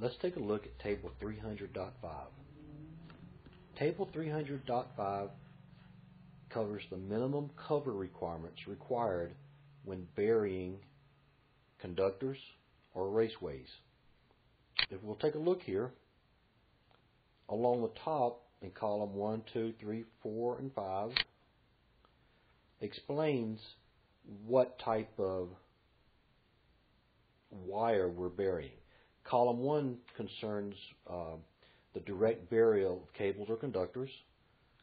let's take a look at Table 300.5. Table 300.5 covers the minimum cover requirements required when burying conductors or raceways. If we'll take a look here, along the top in column 1, 2, 3, 4, and 5, explains what type of wire we're burying. Column 1 concerns uh, the direct burial of cables or conductors.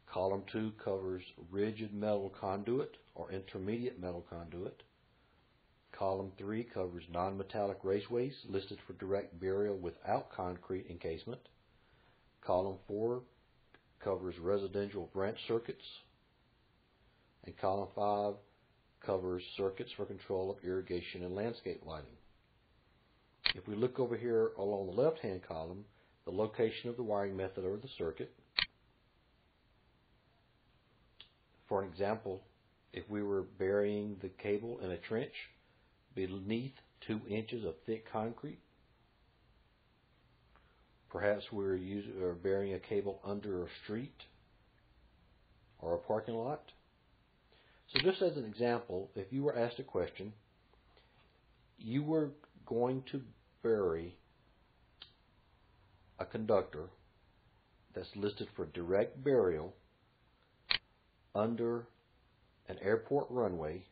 Column 2 covers rigid metal conduit or intermediate metal conduit. Column 3 covers non-metallic raceways listed for direct burial without concrete encasement. Column 4 covers residential branch circuits. And column 5 covers circuits for control of irrigation and landscape lighting. If we look over here along the left-hand column, the location of the wiring method or the circuit. For an example, if we were burying the cable in a trench beneath two inches of thick concrete, perhaps we were using, or uh, burying a cable under a street or a parking lot. So just as an example, if you were asked a question, you were going to bury a conductor that's listed for direct burial under an airport runway,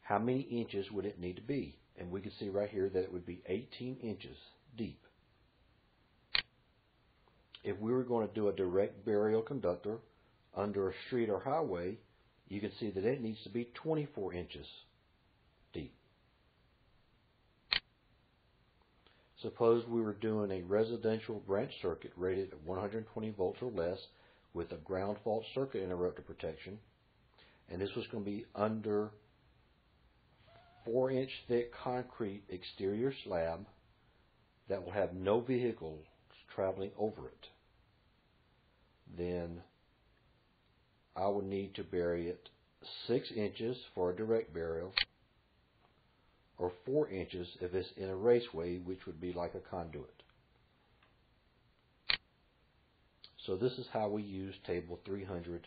how many inches would it need to be? And we can see right here that it would be 18 inches deep. If we were going to do a direct burial conductor under a street or highway, you can see that it needs to be 24 inches deep. Suppose we were doing a residential branch circuit rated at 120 volts or less with a ground fault circuit interrupter protection, and this was going to be under 4 inch thick concrete exterior slab that will have no vehicles traveling over it, then I would need to bury it 6 inches for a direct burial or 4 inches if it's in a raceway, which would be like a conduit. So this is how we use table 300.5.